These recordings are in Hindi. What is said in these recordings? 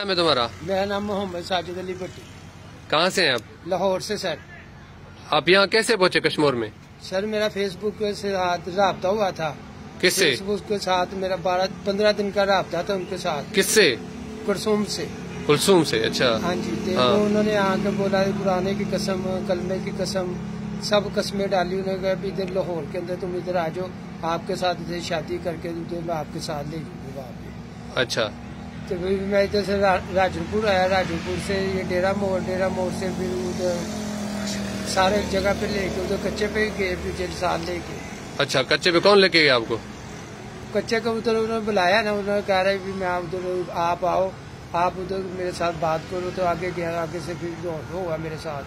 नाम है तुम्हारा? मेरा नाम मोहम्मद साजिद अली भट्टी। कहाँ से हैं आप? लाहौर से सर। आप यहाँ कैसे पहुँचे कश्मीर में? सर मेरा फेसबुक के साथ रहा हुआ था। किससे? फेसबुक के साथ मेरा बारह पंद्रह दिन का रहा था उनके साथ। किससे? कुरसुम से। कुलसूम से अच्छा। हाँ जी हाँ। उन्होंने आके बोला पुराने की कसम कलमे की कसम सब कस्में डाली उन्होंने कहा इधर लाहौर के अंदर तुम इधर आ जाओ आपके साथ इधर शादी करके आपके साथ ले जाऊँगा अच्छा। तो फिर मैं इधर से रा, राजनपुर आया राजनपुर से ये डेरा मोड़ डेरा मोड़ से फिर उधर सारे जगह पे लेके उधर कच्चे पे गए फिर जेल साथ लेके। अच्छा कच्चे पे कौन लेके गया आपको? कच्चे को उधर उन्होंने बुलाया ना उन्होंने कह रहे भी मैं आप उधर आप आओ आप उधर मेरे साथ बात करो तो आगे गया आगे से फिर जो हुआ मेरे साथ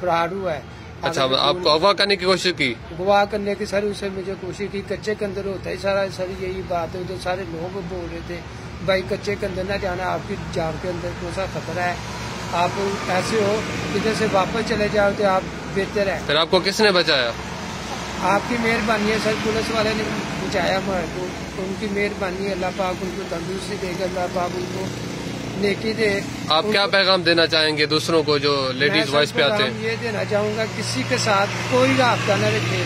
फ्रॉड हुआ है। अच्छा आपको अगवा करने की कोशिश की? अगवा करने की सर उसे मुझे कोशिश की कच्चे के अंदर होता ही सारा सर यही बात है उधर सारे लोग बोल रहे थे भाई कच्चे के अंदर ना जाना आपकी जान के अंदर कौन सा खतरा है। आप ऐसे हो इधर से वापस चले जाओ तो आप बेहतर है। फिर आपको किसने बचाया? आपकी मेहरबानी है सर पुलिस वाले ने बचाया हमारे को। उनकी मेहरबानी है अल्लाह पाक उनको तंदुरुस्ती देगा अल्लाह पाक उनको नेकी दे। आप क्या पैगाम देना चाहेंगे दूसरों को जो लेडीज़ वॉइस पे आते हैं? ये देना चाहूँगा किसी के साथ कोई राबता न रखे।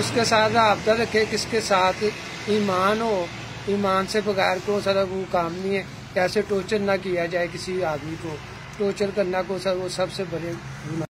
उसके साथ राबता रखे किसके साथ ईमान हो ईमान से बगैर को सर वो काम नहीं है? ऐसे टोर्चर ना किया जाए किसी आदमी को। टोर्चर करना को सर वो सबसे बड़े